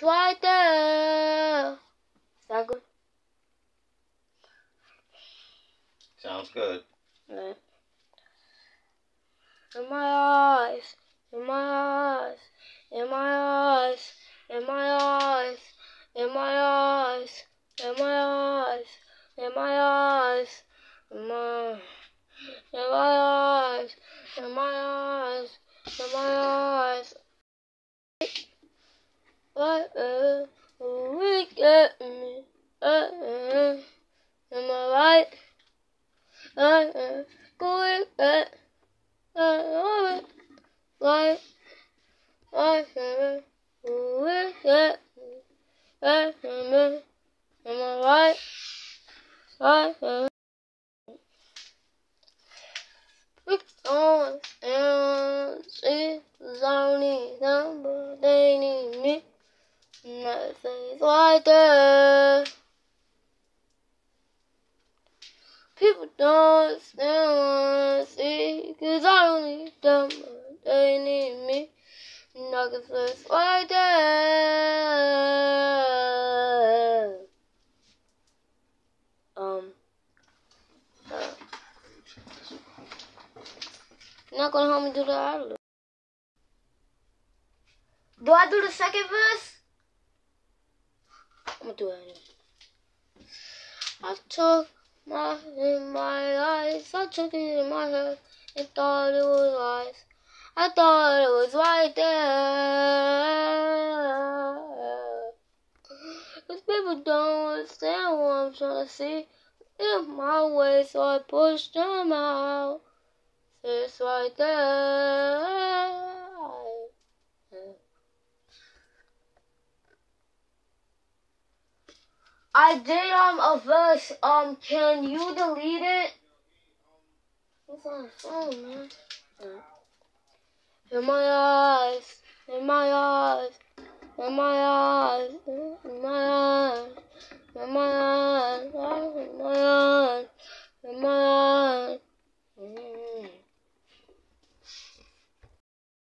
There. Is that good? Sounds good. Yeah. In my eyes, in my eyes, in my eyes, in my eyes, in my eyes, in my eyes, in my eyes, in my, in my eyes, in my eyes, in my eyes. Uh, we get me? Uh, uh, am I right? Uh, uh, back. Uh, uh, right. Uh, uh, we get me. Uh, uh, am I right? Uh, uh. We don't and see the only number they need me. Nothing's. People don't what I see, cause I don't need them, they need me. Nothing's like that. Um, uh, not gonna help me do the ad Do I do the second verse? I took my in my eyes, I took it in my head and thought it was lies. I thought it was right there. Cause people don't understand what I'm trying to see in my way, so I pushed them out. It's right there. I did um a verse. Um, can you delete it? It's on the phone, man. In my eyes, in my eyes, in my eyes, in my eyes, in my eyes.